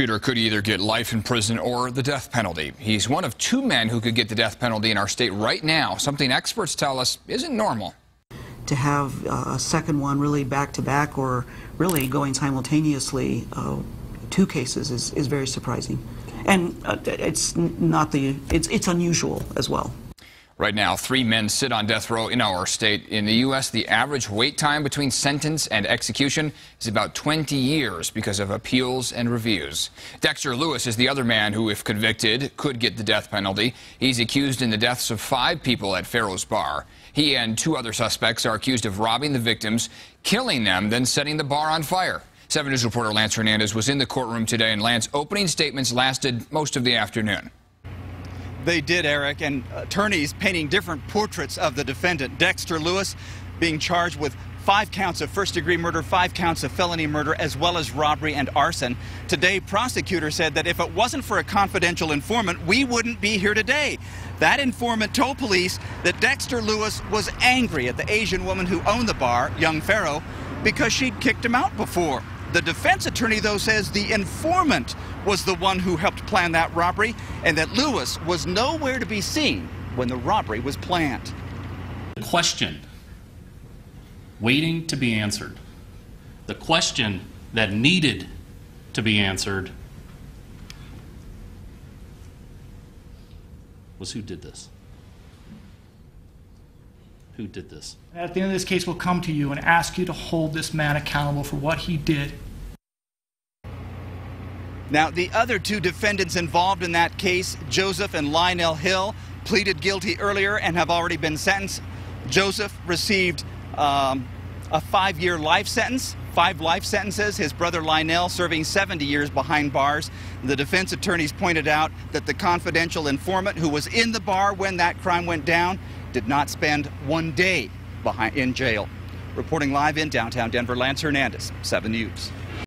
Shooter could either get life in prison or the death penalty. He's one of two men who could get the death penalty in our state right now, something experts tell us isn't normal. To have uh, a second one really back to back or really going simultaneously, uh, two cases is, is very surprising. And uh, it's not the, it's, it's unusual as well. Right now, three men sit on death row in our state. In the U.S., the average wait time between sentence and execution is about 20 years because of appeals and reviews. Dexter Lewis is the other man who, if convicted, could get the death penalty. He's accused in the deaths of five people at Fero's Bar. He and two other suspects are accused of robbing the victims, killing them, then setting the bar on fire. 7 News reporter Lance Hernandez was in the courtroom today, and Lance's opening statements lasted most of the afternoon. They did, Eric, and attorneys painting different portraits of the defendant. Dexter Lewis being charged with five counts of first degree murder, five counts of felony murder, as well as robbery and arson. Today, prosecutors said that if it wasn't for a confidential informant, we wouldn't be here today. That informant told police that Dexter Lewis was angry at the Asian woman who owned the bar, Young Fero, because she'd kicked him out before. The defense attorney, though, says the informant was the one who helped plan that robbery and that Lewis was nowhere to be seen when the robbery was planned. The question waiting to be answered, the question that needed to be answered was who did this? Who did this? At the end of this case, we'll come to you and ask you to hold this man accountable for what he did. Now, the other two defendants involved in that case, Joseph and Lionel Hill, pleaded guilty earlier and have already been sentenced. Joseph received um, a five year life sentence, five life sentences. His brother Lionel serving 70 years behind bars. The defense attorneys pointed out that the confidential informant who was in the bar when that crime went down did not spend one day behind, in jail. Reporting live in downtown Denver, Lance Hernandez, 7 News.